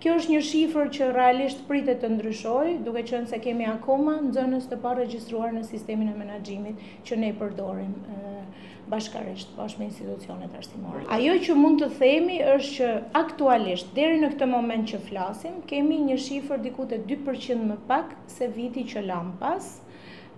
Kjo është një shifër që realisht pritet të ndryshojë, duke qenë se kemi akoma nxënës të paregjistruar në sistemin e menaxhimit që ne përdorim bashkarisht bashkë me institucionet arsimore. Ajo që mund të themi është që aktualisht deri në këtë moment që flasim, kemi një shifër diku te 2% më pak se viti që lamë pas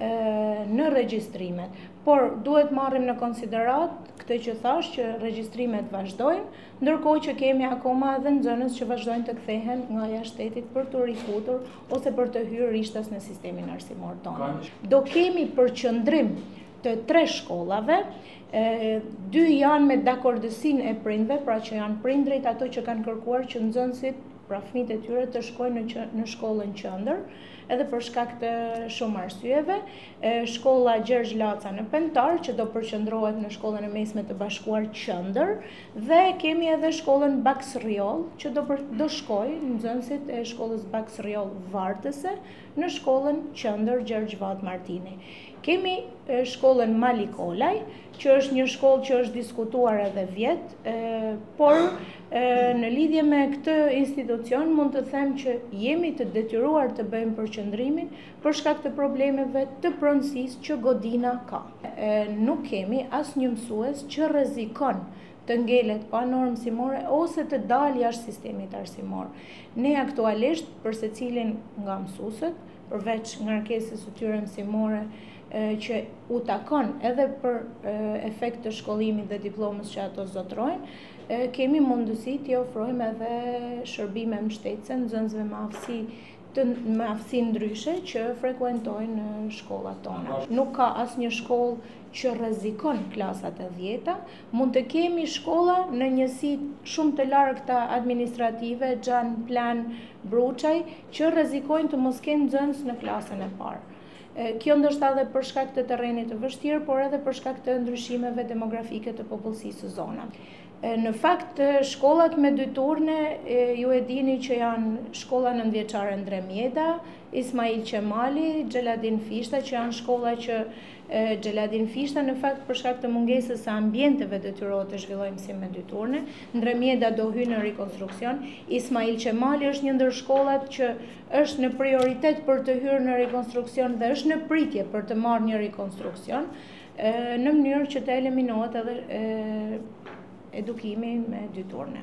në regjistrimet. Por duhet marrim në konsideratë këtë që thashë që regjistrimet vazhdojnë, Ndërkohë që kemi akoma edhe nxënës që vazhdojnë të kthehen nga jashtë shtetit për t'u rifutur ose për të hyrë rishtas në sistemin arsimor tonë. Do kemi përqendrim të tre shkollave, dy janë me dakordësinë e prindve, pra që janë prindrit ato që kanë kërkuar që nxënësit pra fëmijët e tyre të shkojnë në, që, në shkollën qendër, edhe për shkak të shumë arsyeve, shkolla Gjergj Laca në Pentar, që do përqendrohet në shkollën e mesme të bashkuar qendër, Dhe kemi edhe shkollën Baks Rrjoll, që do, për, do shkojnë nxënësit e shkollës Baks Rrjoll vartëse në shkollën Qendër Gjergj Vatë Martini. Kemi e, shkollën Mali Kolaj, që është një shkollë që është diskutuar edhe vjet, e, por e, në lidhje me këtë institucion mund të them që jemi të detyruar të bëjmë përqendrimin për shkak të problemeve të pronësisë që godina ka. Nuk kemi asnjë mësues që rrezikon të ngelet pa normë mësimore ose të dalë jashtë sistemit arsimor. Ne aktualisht për secilin nga mësuesit, përveç ngarkesës së tyre mësimore që u takon edhe për efekt të shkollimit dhe diplomës që ato zotërojnë, kemi mundësi t'i ofrojmë edhe shërbime mbështetëse nxënësve me aftësi të me aftësi ndryshe që frekuentojnë shkollat tona. Nuk ka asnjë shkollë që rrezikon klasat e dhjeta, mund të kemi shkolla në njësi shumë të largëta administrative, Xhan, Plan, Bruçaj, që rrezikojnë të mos kenë nxënës në klasën e parë. Kjo ndoshta edhe për shkak të terrenit të vështirë, por edhe për shkak të ndryshimeve demografike të popullsisë së zonave. Në fakt, shkollat me dy turne, ju e dini që janë shkolla nëntëvjeçare Ndre Mjeda, Ismail Qemali, Xheladin Fishta, që janë shkolla që Xheladin Fishta, në fakt, për shkak të mungesës së ambienteve detyrohet të zhvillojë mësim me dy turne, Ndre Mjeda do hyjë në rikonstruksion, Ismail Qemali është një ndër shkollat që është në prioritet për të hyrë në rikonstruksion dhe është në pritje për të marrë një rikonstruksion, në mënyrë që të eliminohet edhe edukimi me dy turne.